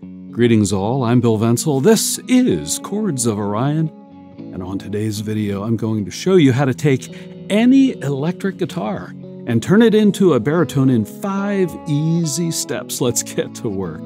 Greetings all, I'm Bill Vencil. This is Chords of Orion. And on today's video, I'm going to show you how to take any electric guitar and turn it into a baritone in five easy steps. Let's get to work.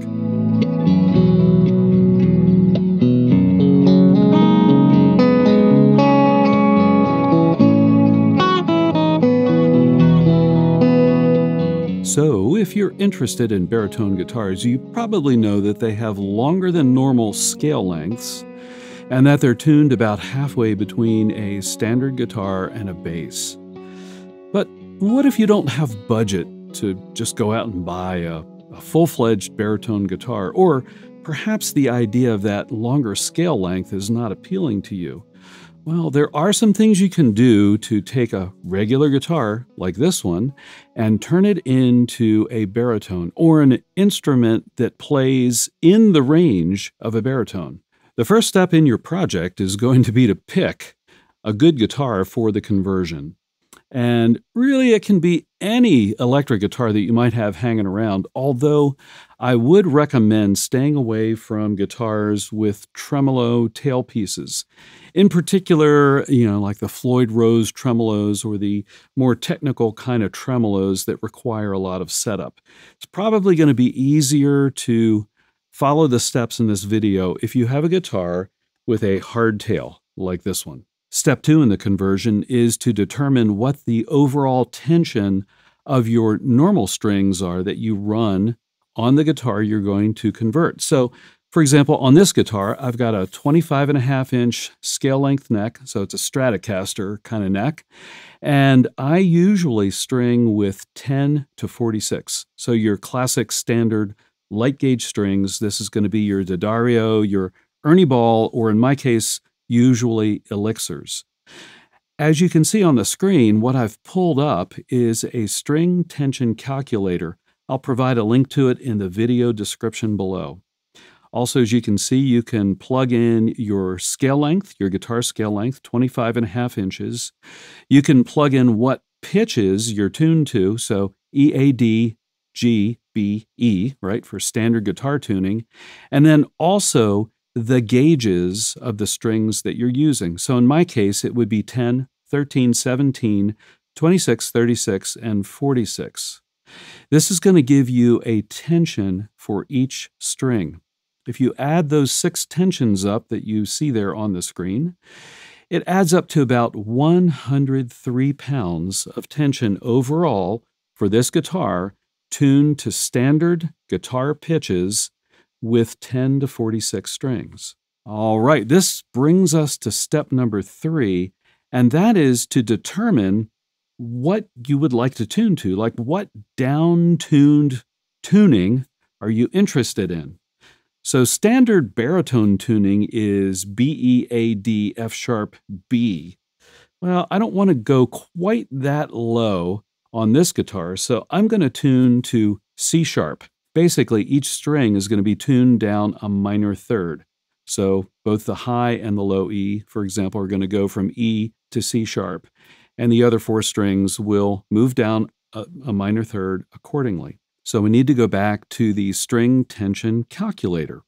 If you're interested in baritone guitars, you probably know that they have longer than normal scale lengths and that they're tuned about halfway between a standard guitar and a bass. But what if you don't have budget to just go out and buy a, a full fledged baritone guitar, or perhaps the idea of that longer scale length is not appealing to you? Well, there are some things you can do to take a regular guitar like this one and turn it into a baritone or an instrument that plays in the range of a baritone. The first step in your project is going to be to pick a good guitar for the conversion. And really, it can be any electric guitar that you might have hanging around, although I would recommend staying away from guitars with tremolo tailpieces. In particular, you know, like the Floyd Rose tremolos or the more technical kind of tremolos that require a lot of setup. It's probably going to be easier to follow the steps in this video if you have a guitar with a hard tail like this one. Step two in the conversion is to determine what the overall tension of your normal strings are that you run on the guitar you're going to convert. So, for example, on this guitar, I've got a 25 and a half inch scale length neck, so it's a Stratocaster kind of neck, and I usually string with 10 to 46. So, your classic standard light gauge strings, this is going to be your D'Addario, your Ernie Ball, or in my case, usually elixirs. As you can see on the screen, what I've pulled up is a string tension calculator. I'll provide a link to it in the video description below. Also, as you can see, you can plug in your scale length, your guitar scale length, 25 and a half inches. You can plug in what pitches you're tuned to, so E, A, D, G, B, E, right, for standard guitar tuning. And then also the gauges of the strings that you're using. So in my case, it would be 10, 13, 17, 26, 36, and 46. This is going to give you a tension for each string. If you add those six tensions up that you see there on the screen, it adds up to about 103 pounds of tension overall for this guitar tuned to standard guitar pitches with 10 to 46 strings. All right, this brings us to step number three, and that is to determine what you would like to tune to. Like, what down tuned tuning are you interested in? So, standard baritone tuning is B E A D F sharp B. Well, I don't want to go quite that low on this guitar, so I'm going to tune to C sharp basically each string is going to be tuned down a minor third. So both the high and the low E, for example, are going to go from E to C sharp, and the other four strings will move down a, a minor third accordingly. So we need to go back to the string tension calculator.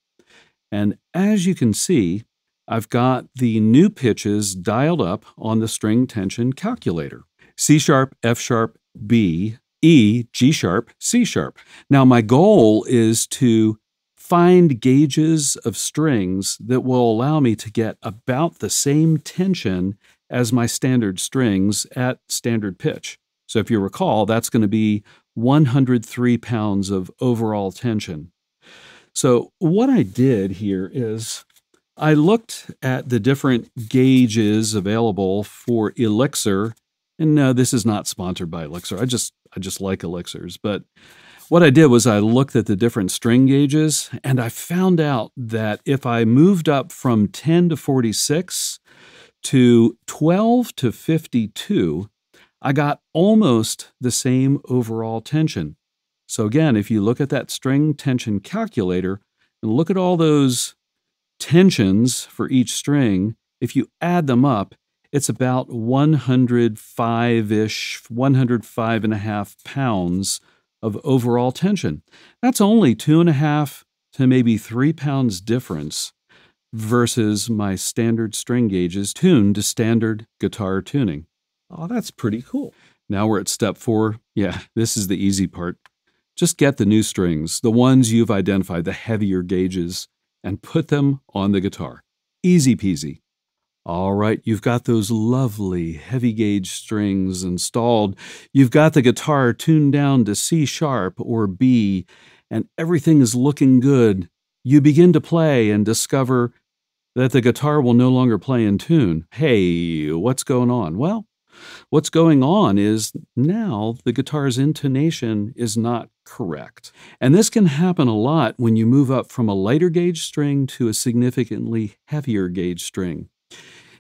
And as you can see, I've got the new pitches dialed up on the string tension calculator. C sharp, F sharp, B, E, G sharp, C sharp. Now, my goal is to find gauges of strings that will allow me to get about the same tension as my standard strings at standard pitch. So, if you recall, that's going to be 103 pounds of overall tension. So, what I did here is I looked at the different gauges available for Elixir and no, this is not sponsored by Elixir. I just I just like elixirs. But what I did was I looked at the different string gauges and I found out that if I moved up from 10 to 46 to 12 to 52, I got almost the same overall tension. So again, if you look at that string tension calculator and look at all those tensions for each string, if you add them up, it's about 105 ish, 105 and a half pounds of overall tension. That's only two and a half to maybe three pounds difference versus my standard string gauges tuned to standard guitar tuning. Oh, that's pretty cool. Now we're at step four. Yeah, this is the easy part. Just get the new strings, the ones you've identified, the heavier gauges, and put them on the guitar. Easy peasy. All right, you've got those lovely heavy gauge strings installed. You've got the guitar tuned down to C sharp or B, and everything is looking good. You begin to play and discover that the guitar will no longer play in tune. Hey, what's going on? Well, what's going on is now the guitar's intonation is not correct. And this can happen a lot when you move up from a lighter gauge string to a significantly heavier gauge string.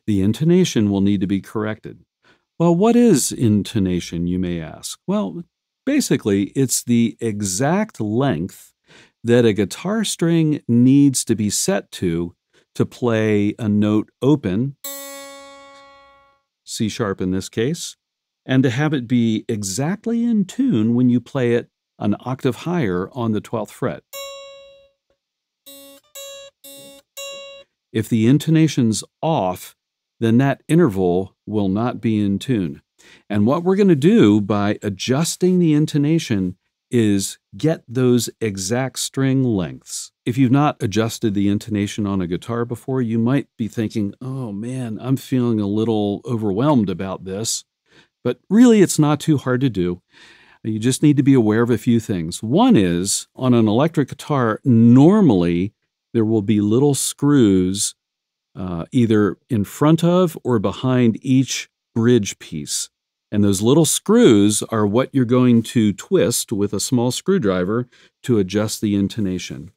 The intonation will need to be corrected. Well, what is intonation, you may ask? Well, basically, it's the exact length that a guitar string needs to be set to to play a note open, C sharp in this case, and to have it be exactly in tune when you play it an octave higher on the 12th fret. If the intonation's off, then that interval will not be in tune. And what we're going to do by adjusting the intonation is get those exact string lengths. If you've not adjusted the intonation on a guitar before, you might be thinking, oh man, I'm feeling a little overwhelmed about this. But really, it's not too hard to do. You just need to be aware of a few things. One is on an electric guitar, normally there will be little screws uh, either in front of or behind each bridge piece. And those little screws are what you're going to twist with a small screwdriver to adjust the intonation.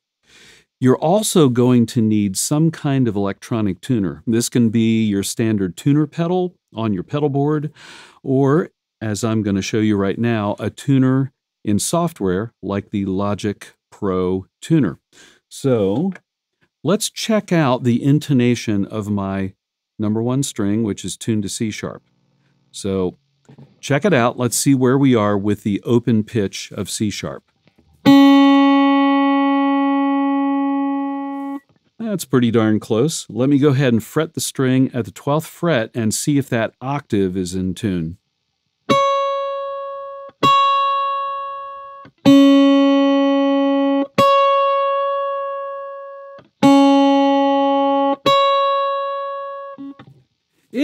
You're also going to need some kind of electronic tuner. This can be your standard tuner pedal on your pedal board, or as I'm going to show you right now, a tuner in software like the Logic Pro Tuner. So let's check out the intonation of my number one string, which is tuned to C sharp. So Check it out. Let's see where we are with the open pitch of C sharp. That's pretty darn close. Let me go ahead and fret the string at the 12th fret and see if that octave is in tune.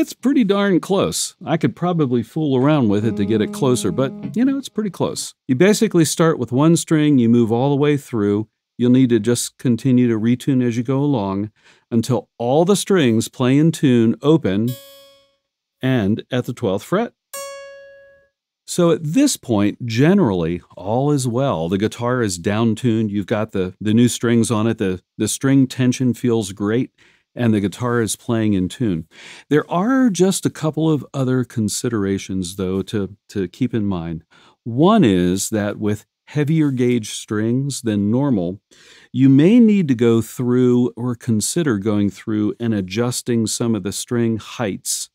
It's pretty darn close. I could probably fool around with it to get it closer, but you know, it's pretty close. You basically start with one string, you move all the way through. You'll need to just continue to retune as you go along until all the strings play in tune open and at the 12th fret. So at this point, generally, all is well. The guitar is down tuned. You've got the, the new strings on it. The, the string tension feels great and the guitar is playing in tune. There are just a couple of other considerations, though, to, to keep in mind. One is that with heavier gauge strings than normal, you may need to go through or consider going through and adjusting some of the string heights.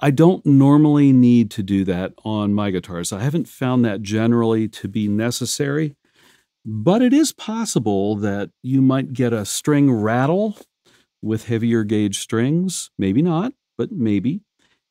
I don't normally need to do that on my guitars. I haven't found that generally to be necessary, but it is possible that you might get a string rattle with heavier gauge strings? Maybe not, but maybe.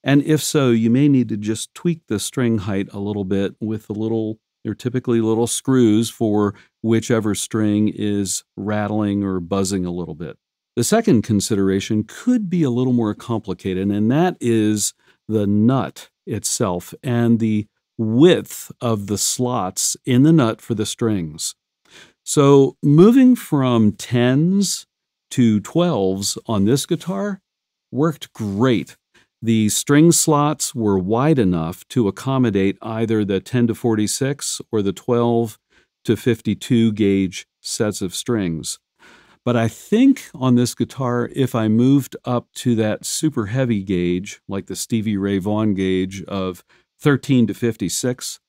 And if so, you may need to just tweak the string height a little bit with a little, they're typically little screws for whichever string is rattling or buzzing a little bit. The second consideration could be a little more complicated, and that is the nut itself and the width of the slots in the nut for the strings. So, moving from tens to 12s on this guitar worked great. The string slots were wide enough to accommodate either the 10 to 46 or the 12 to 52 gauge sets of strings. But I think on this guitar, if I moved up to that super heavy gauge, like the Stevie Ray Vaughan gauge of 13 to 56,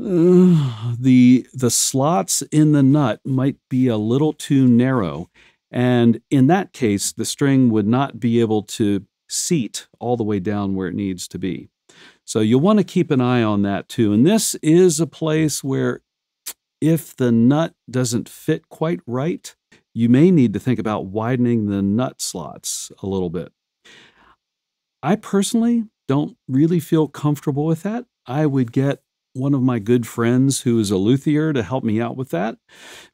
uh, the the slots in the nut might be a little too narrow and in that case, the string would not be able to seat all the way down where it needs to be. So you'll want to keep an eye on that too. And this is a place where If the nut doesn't fit quite right, you may need to think about widening the nut slots a little bit. I personally don't really feel comfortable with that. I would get one of my good friends who is a luthier to help me out with that.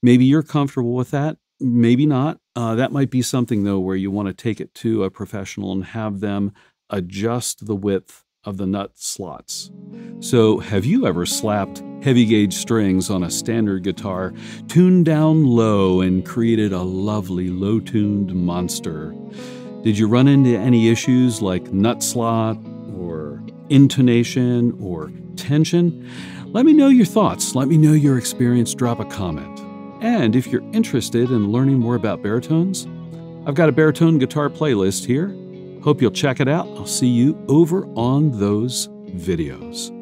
Maybe you're comfortable with that. Maybe not. Uh, that might be something, though, where you want to take it to a professional and have them adjust the width of the nut slots. So, have you ever slapped heavy gauge strings on a standard guitar, tuned down low, and created a lovely low tuned monster? Did you run into any issues like nut slot or intonation or tension? Let me know your thoughts. Let me know your experience. Drop a comment. And if you're interested in learning more about baritones, I've got a baritone guitar playlist here. Hope you'll check it out. I'll see you over on those videos.